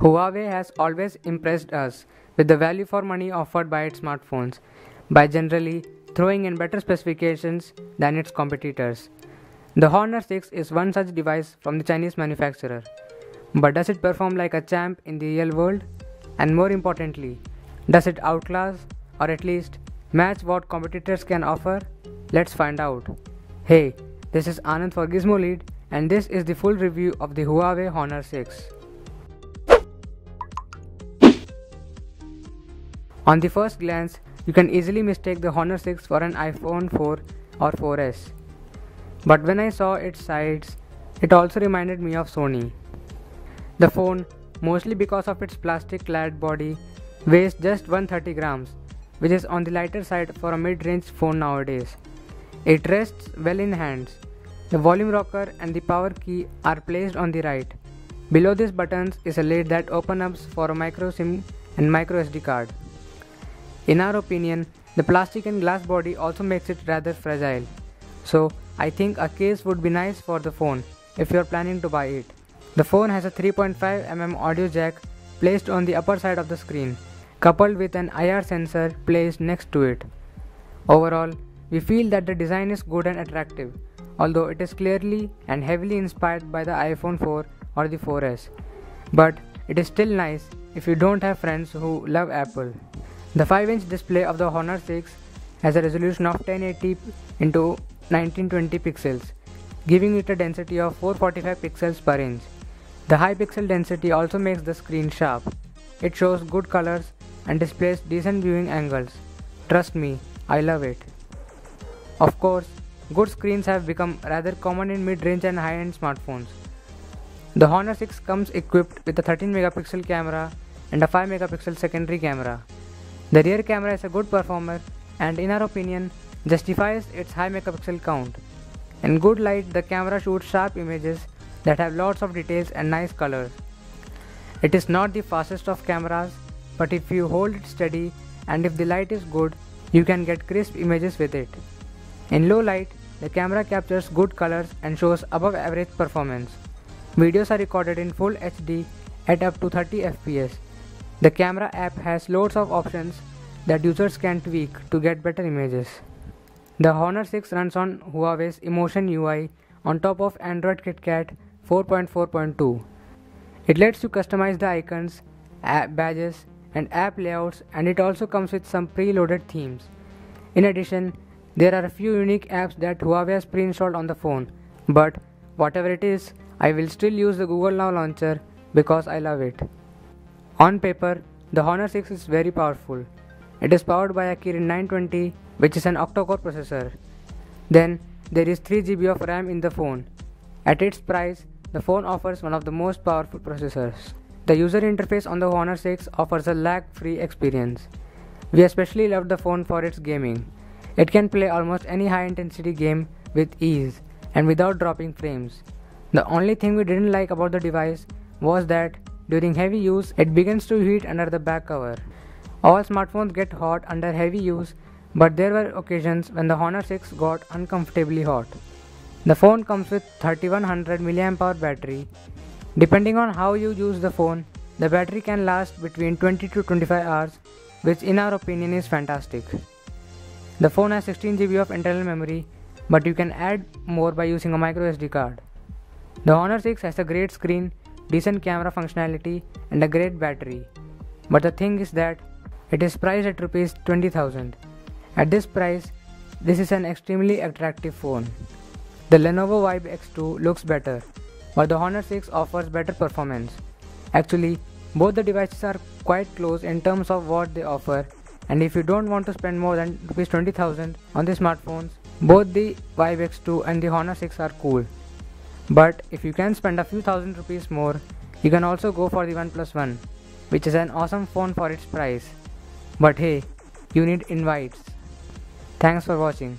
Huawei has always impressed us with the value for money offered by its smartphones by generally throwing in better specifications than its competitors. The Honor 6 is one such device from the Chinese manufacturer. But does it perform like a champ in the real world? And more importantly, does it outclass or at least match what competitors can offer? Let's find out. Hey, this is Anand for Gizmo Lead and this is the full review of the Huawei Honor 6. On the first glance, you can easily mistake the Honor 6 for an iPhone 4 or 4S. But when I saw its sides, it also reminded me of Sony. The phone, mostly because of its plastic clad body, weighs just 130 grams, which is on the lighter side for a mid range phone nowadays. It rests well in hands. The volume rocker and the power key are placed on the right. Below these buttons is a lid that opens up for a micro SIM and micro SD card. In our opinion, the plastic and glass body also makes it rather fragile. So, I think a case would be nice for the phone if you are planning to buy it. The phone has a 3.5mm audio jack placed on the upper side of the screen, coupled with an IR sensor placed next to it. Overall, we feel that the design is good and attractive, although it is clearly and heavily inspired by the iPhone 4 or the 4S. But it is still nice if you don't have friends who love Apple. The 5-inch display of the Honor 6 has a resolution of 1080 into 1920 pixels, giving it a density of 445 pixels per inch. The high pixel density also makes the screen sharp. It shows good colors and displays decent viewing angles. Trust me, I love it. Of course, good screens have become rather common in mid-range and high-end smartphones. The Honor 6 comes equipped with a 13 megapixel camera and a 5 megapixel secondary camera. The rear camera is a good performer and in our opinion justifies its high megapixel count. In good light the camera shoots sharp images that have lots of details and nice colors. It is not the fastest of cameras but if you hold it steady and if the light is good you can get crisp images with it. In low light the camera captures good colors and shows above average performance. Videos are recorded in full HD at up to 30 fps the camera app has loads of options that users can tweak to get better images. The Honor 6 runs on Huawei's Emotion UI on top of Android KitKat 4.4.2. It lets you customize the icons, app badges, and app layouts, and it also comes with some preloaded themes. In addition, there are a few unique apps that Huawei has pre installed on the phone, but whatever it is, I will still use the Google Now launcher because I love it. On paper, the Honor 6 is very powerful. It is powered by a Kirin 920 which is an octa-core processor. Then there is 3GB of RAM in the phone. At its price, the phone offers one of the most powerful processors. The user interface on the Honor 6 offers a lag-free experience. We especially love the phone for its gaming. It can play almost any high-intensity game with ease and without dropping frames. The only thing we didn't like about the device was that during heavy use, it begins to heat under the back cover. All smartphones get hot under heavy use, but there were occasions when the Honor 6 got uncomfortably hot. The phone comes with 3100 mAh battery. Depending on how you use the phone, the battery can last between 20 to 25 hours, which in our opinion is fantastic. The phone has 16GB of internal memory, but you can add more by using a micro SD card. The Honor 6 has a great screen decent camera functionality and a great battery. But the thing is that it is priced at rupees 20000. At this price, this is an extremely attractive phone. The Lenovo Vibe X2 looks better, but the Honor 6 offers better performance. Actually, both the devices are quite close in terms of what they offer, and if you don't want to spend more than rupees 20000 on the smartphones, both the Vibe X2 and the Honor 6 are cool. But if you can spend a few thousand rupees more, you can also go for the OnePlus One, which is an awesome phone for its price. But hey, you need invites. Thanks for watching.